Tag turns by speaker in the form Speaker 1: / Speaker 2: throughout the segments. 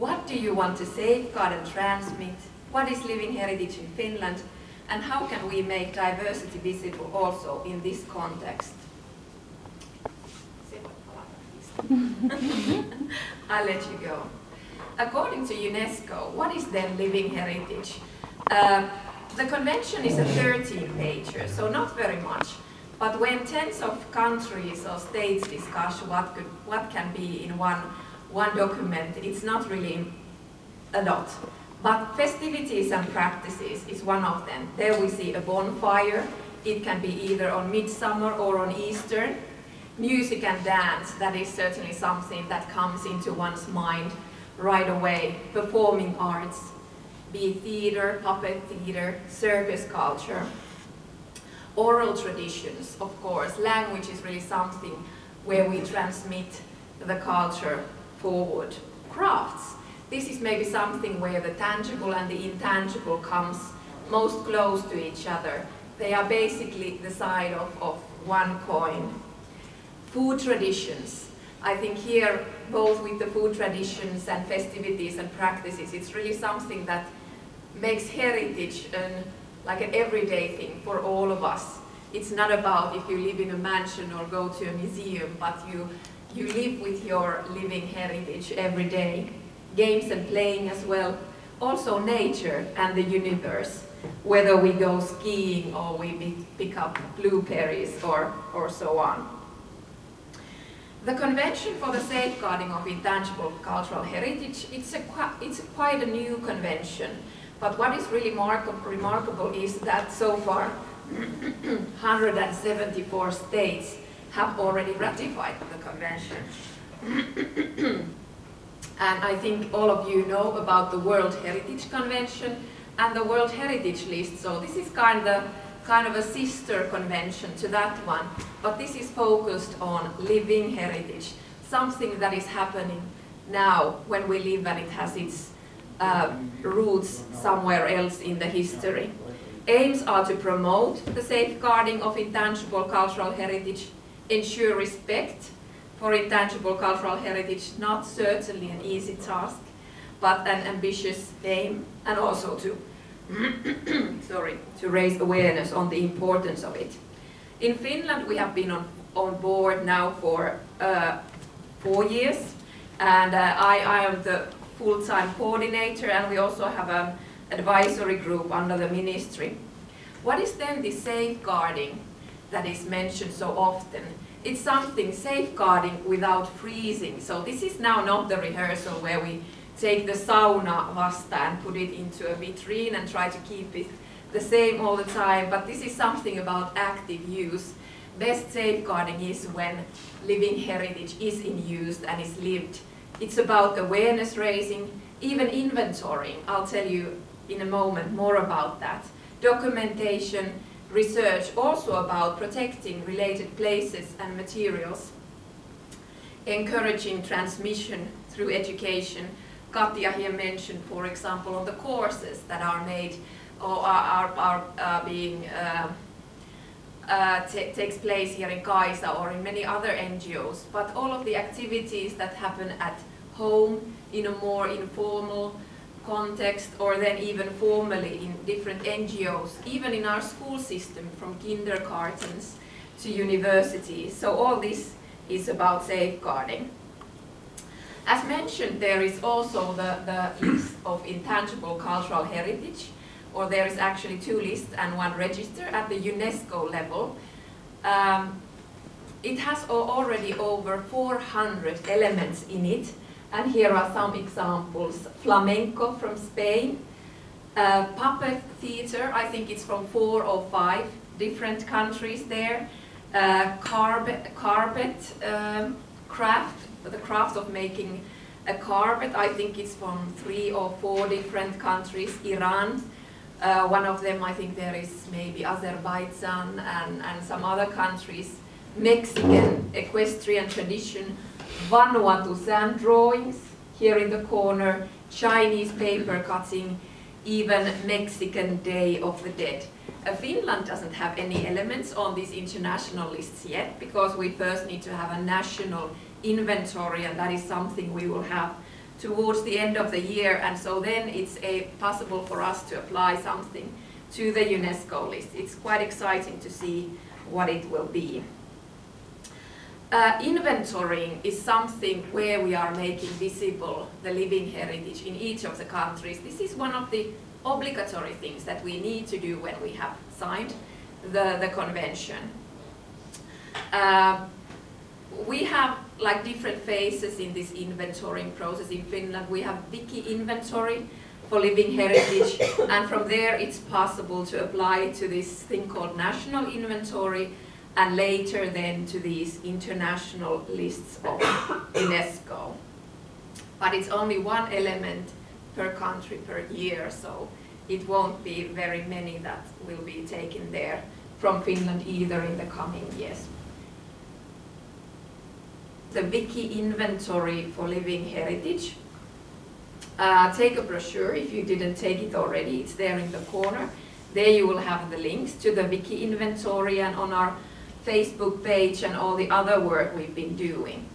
Speaker 1: What do you want to safeguard and transmit? What is living heritage in Finland? And how can we make diversity visible also in this context? I'll let you go. According to UNESCO, what is then living heritage? Uh, the convention is a 13 pager, so not very much. But when tens of countries or states discuss what, could, what can be in one, one document, it's not really a lot. But festivities and practices is one of them. There we see a bonfire. It can be either on midsummer or on Easter. Music and dance, that is certainly something that comes into one's mind right away. Performing arts, be it theater, puppet theater, circus culture. Oral traditions, of course. Language is really something where we transmit the culture forward. Crafts. This is maybe something where the tangible and the intangible comes most close to each other. They are basically the side of, of one coin. Food traditions. I think here, both with the food traditions and festivities and practices, it's really something that makes heritage an, like an everyday thing for all of us. It's not about if you live in a mansion or go to a museum, but you, you live with your living heritage every day. Games and playing as well. Also nature and the universe, whether we go skiing or we pick up blueberries or, or so on. The Convention for the Safeguarding of Intangible Cultural Heritage, it's, a, it's quite a new convention. But what is really remarkable is that so far 174 states have already ratified the convention. and I think all of you know about the World Heritage Convention and the World Heritage List. So this is kind of, kind of a sister convention to that one. But this is focused on living heritage, something that is happening now when we live and it has its uh, roots somewhere else in the history. Aims are to promote the safeguarding of intangible cultural heritage, ensure respect for intangible cultural heritage, not certainly an easy task, but an ambitious aim, and also to, sorry, to raise awareness on the importance of it. In Finland, we have been on, on board now for uh, four years, and uh, I, I am the full-time coordinator, and we also have an advisory group under the ministry. What is then the safeguarding that is mentioned so often? It's something safeguarding without freezing. So this is now not the rehearsal where we take the sauna vasta and put it into a vitrine and try to keep it the same all the time, but this is something about active use. Best safeguarding is when living heritage is in use and is lived it's about awareness raising, even inventorying. I'll tell you in a moment more about that. Documentation, research, also about protecting related places and materials. Encouraging transmission through education. Katja here mentioned, for example, on the courses that are made or are, are, are uh, being uh, uh, takes place here in Caisa or in many other NGOs, but all of the activities that happen at home in a more informal context or then even formally in different NGOs, even in our school system from kindergartens to universities. So all this is about safeguarding. As mentioned, there is also the, the list of intangible cultural heritage, or there is actually two lists and one register at the UNESCO level. Um, it has already over 400 elements in it, and here are some examples. Flamenco from Spain, uh, puppet theater, I think it's from four or five different countries there. Uh, carpet, carpet um, craft, the craft of making a carpet, I think it's from three or four different countries. Iran, uh, one of them I think there is maybe Azerbaijan and, and some other countries. Mexican equestrian tradition, Vanuatu sand drawings, here in the corner, Chinese paper cutting, even Mexican Day of the Dead. Uh, Finland doesn't have any elements on these international lists yet because we first need to have a national inventory and that is something we will have towards the end of the year, and so then it's a possible for us to apply something to the UNESCO list. It's quite exciting to see what it will be. Uh, inventorying is something where we are making visible the living heritage in each of the countries. This is one of the obligatory things that we need to do when we have signed the, the convention. Uh, we have like different phases in this inventorying process in Finland. We have wiki inventory for living heritage and from there it's possible to apply to this thing called national inventory and later then to these international lists of UNESCO. But it's only one element per country per year, so it won't be very many that will be taken there from Finland either in the coming years. The wiki inventory for living heritage. Uh, take a brochure if you didn't take it already, it's there in the corner. There you will have the links to the wiki inventory and on our Facebook page and all the other work we've been doing.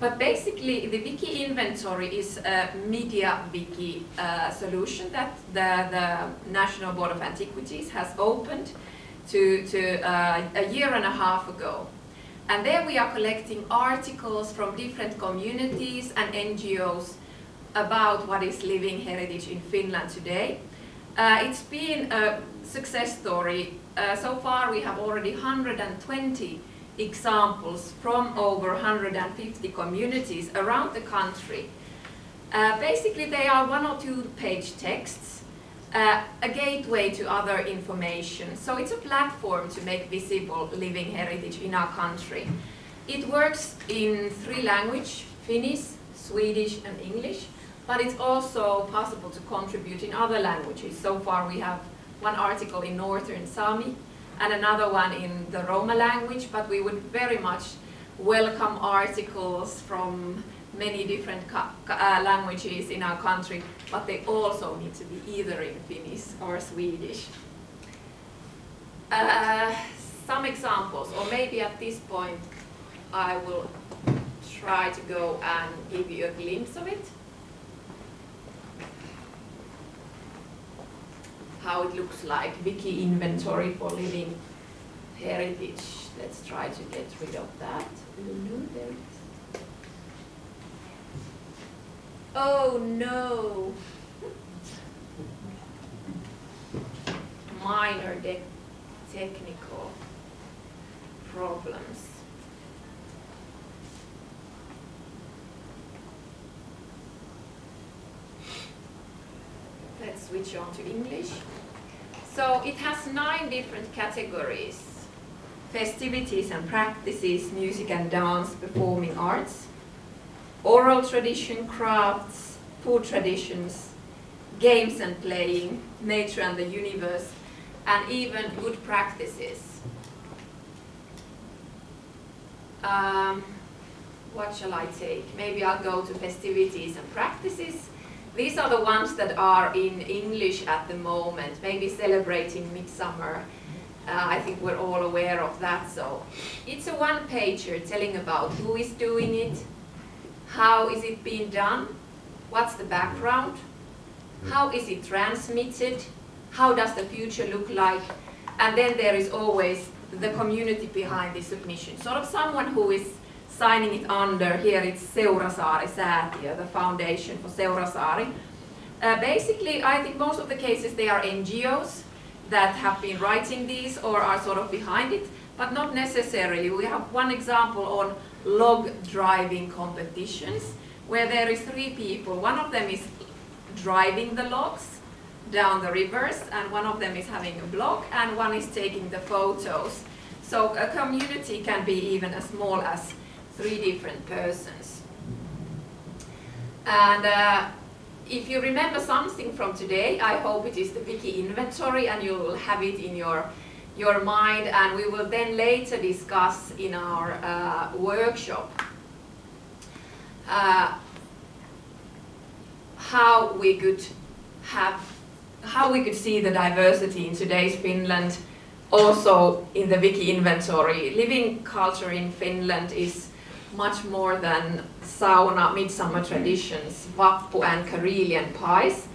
Speaker 1: But basically, the wiki inventory is a media wiki uh, solution that the, the, National Board of Antiquities has opened to, to uh, a year and a half ago. And there we are collecting articles from different communities and NGOs about what is living heritage in Finland today. Uh, it's been a success story. Uh, so far we have already 120 examples from over 150 communities around the country. Uh, basically they are one or two page texts, uh, a gateway to other information. So it's a platform to make visible living heritage in our country. It works in three languages, Finnish, Swedish and English, but it's also possible to contribute in other languages. So far we have one article in Northern Sami and another one in the Roma language, but we would very much welcome articles from many different uh, languages in our country, but they also need to be either in Finnish or Swedish. Uh, some examples, or maybe at this point I will try to go and give you a glimpse of it. How it looks like, wiki inventory for living heritage. Let's try to get rid of that. Oh no! Minor technical problems. Let's switch on to English. So it has nine different categories. Festivities and practices, music and dance, performing arts, oral tradition, crafts, food traditions, games and playing, nature and the universe, and even good practices. Um, what shall I take? Maybe I'll go to festivities and practices these are the ones that are in English at the moment, maybe celebrating Midsummer. Uh, I think we're all aware of that. So it's a one-pager telling about who is doing it, how is it being done, what's the background, how is it transmitted, how does the future look like, and then there is always the community behind the submission, sort of someone who is signing it under, here it's Seurasaari Säätiö, the foundation for Seurasaari. Uh, basically, I think most of the cases they are NGOs that have been writing these or are sort of behind it, but not necessarily. We have one example on log driving competitions where there is three people. One of them is driving the logs down the rivers and one of them is having a blog and one is taking the photos. So a community can be even as small as three different persons. And uh, if you remember something from today, I hope it is the wiki inventory and you will have it in your, your mind and we will then later discuss in our uh, workshop uh, how we could have how we could see the diversity in today's Finland also in the wiki inventory. Living culture in Finland is much more than sauna, midsummer traditions, vappu and Karelian pies.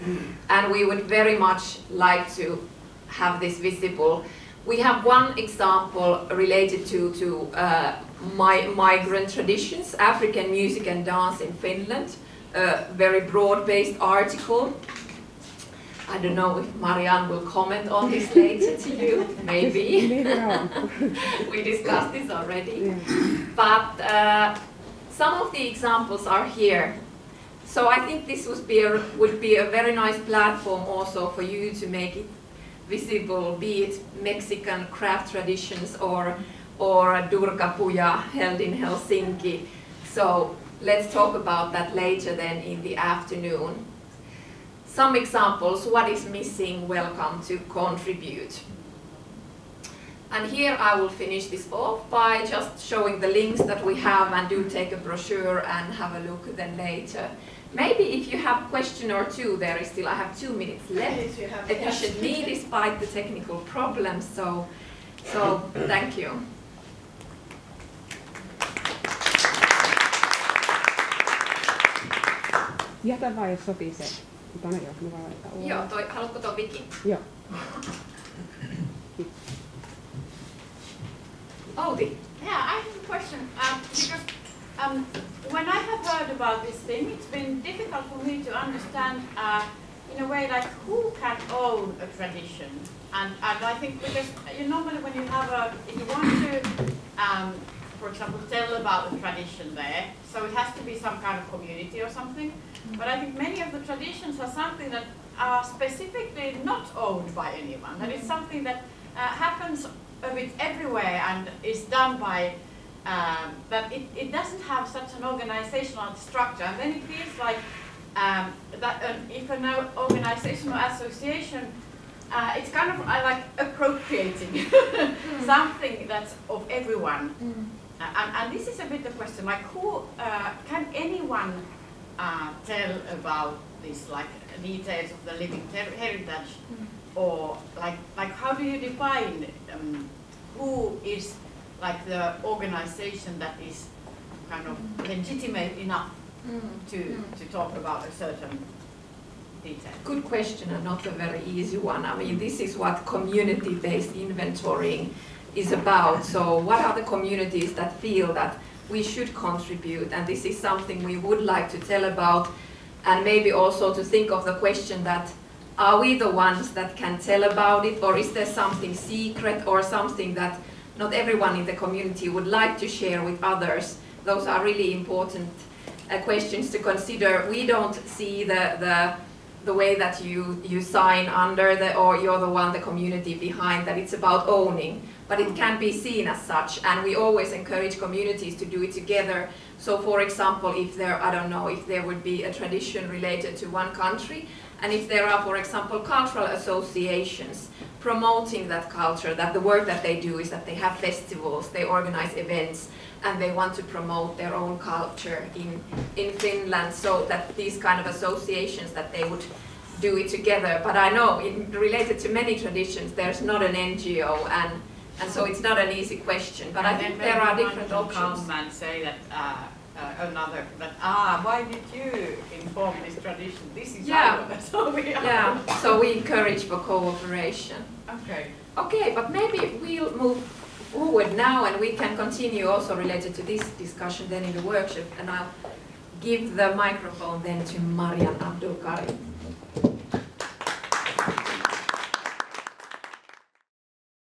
Speaker 1: And we would very much like to have this visible. We have one example related to, to uh, my, migrant traditions, African music and dance in Finland, a very broad-based article. I don't know if Marianne will comment on this later to you, maybe. we discussed this already. Yeah. But uh, some of the examples are here. So I think this would be, a, would be a very nice platform also for you to make it visible, be it Mexican craft traditions or, or Durga Puja held in Helsinki. So let's talk about that later then in the afternoon. Some examples, what is missing, welcome to contribute. And here I will finish this off by just showing the links that we have and do take a brochure and have a look then later. Maybe if you have a question or two, there is still, I have two minutes left. Yes, you have, Efficient me despite the technical problems, so, so thank you.
Speaker 2: Jätä vai jos sopii se. Tuonne jo, me
Speaker 1: vaan Joo, toi, haluatko tuon vikin?
Speaker 2: Joo.
Speaker 1: Outi.
Speaker 3: Yeah, I have a question. Um, because um, when I have heard about this thing, it's been difficult for me to understand, uh, in a way, like who can own a tradition. And, and I think because you normally when you have a, if you want to, um, for example, tell about a tradition there, so it has to be some kind of community or something. But I think many of the traditions are something that are specifically not owned by anyone. That is something that uh, happens a bit everywhere and is done by, um, but it, it doesn't have such an organizational structure. And then it feels like um, that an, if an organizational association, uh, it's kind of uh, like appropriating mm. something that's of everyone. Mm. and, and this is a bit the question, like who, uh, can anyone uh, tell about this like details of the living heritage mm. or like like how do you define um, who is like the organization that is kind of legitimate enough mm. to mm. to talk about a certain detail?
Speaker 1: Good question and not a very easy one. I mean, this is what community-based inventorying is about. So what are the communities that feel that we should contribute. And this is something we would like to tell about and maybe also to think of the question that are we the ones that can tell about it? Or is there something secret or something that not everyone in the community would like to share with others? Those are really important uh, questions to consider. We don't see the the the way that you you sign under the or you're the one the community behind that. It's about owning but it can be seen as such and we always encourage communities to do it together. So for example if there i don't know if there would be a tradition related to one country and if there are for example cultural associations promoting that culture that the work that they do is that they have festivals they organize events and they want to promote their own culture in in finland so that these kind of associations that they would do it together. But i know in, related to many traditions there's not an ngo and and so it's not an easy question, but
Speaker 3: and
Speaker 1: I think there are different options.
Speaker 3: come and say that uh, uh, another, that ah, why did you inform this tradition? This is
Speaker 1: yeah.
Speaker 3: our, so we are.
Speaker 1: Yeah, so we encourage for cooperation.
Speaker 3: Okay.
Speaker 1: Okay, but maybe we'll move forward now and we can continue also related to this discussion then in the workshop and I'll give the microphone then to Marian Abdul Karim.